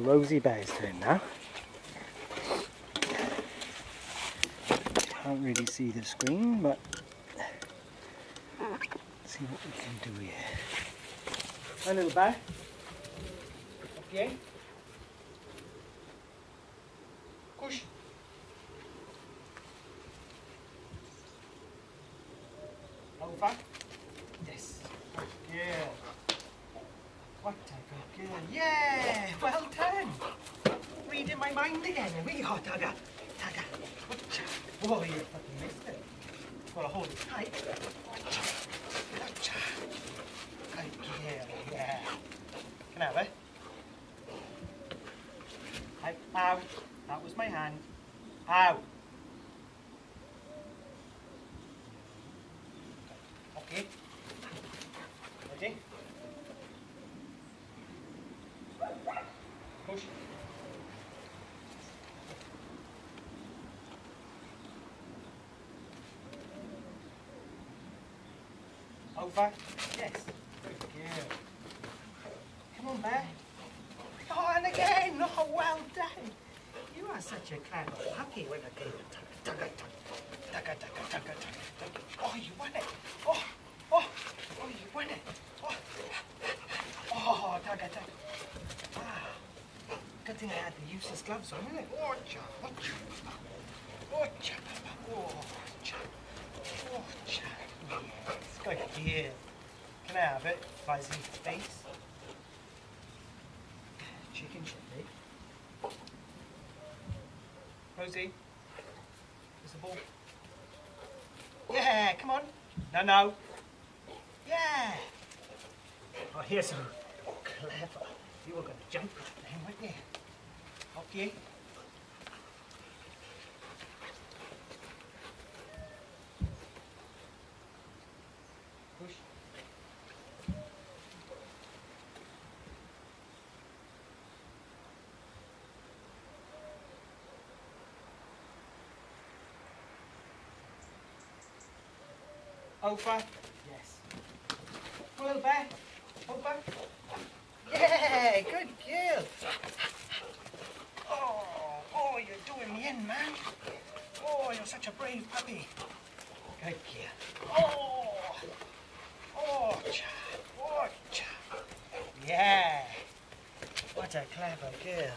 Rosie Bear's turn now. Can't really see the screen, but see what we can do here. Hi, little bear. Okay. Push. Over. Yes. Good girl. What a good girl. Yeah, well done. Reading my mind again. We are, Dada. Dada. Gotcha. Oh, you fucking missed it. Gotta hold it tight. Girl. Yeah. Can I have it? I, ow. That was my hand. Ow. Okay. Ready? Push. Over. Yes. Good. Come on, Bear. Oh, and again. Oh, well done. You are such a clever puppy when I gave it tugga, tugga, tugga, tugga, tugga, tugga, tugga. Oh, you won it. Oh, oh, oh, you won it. Oh, oh, tugga, tugga. Ah, thing I had the useless gloves on, isn't it? Oh, cha, oh, cha, oh, cha, oh, cha, oh, cha. Yes, good deal. Can I have it? Fuzzy face. Chicken chili. Eh? Rosie, there's the ball. Yeah, come on. No, no. Yeah. Oh, here's some clever. You were going to jump that thing, weren't you? Okay. Push. Over. Yes. Little bear. Over. Yeah, good girl. Oh, oh, you're doing me in, man. Oh, you're such a brave puppy. Good girl. Oh, oh, oh. Yeah. What a clever girl.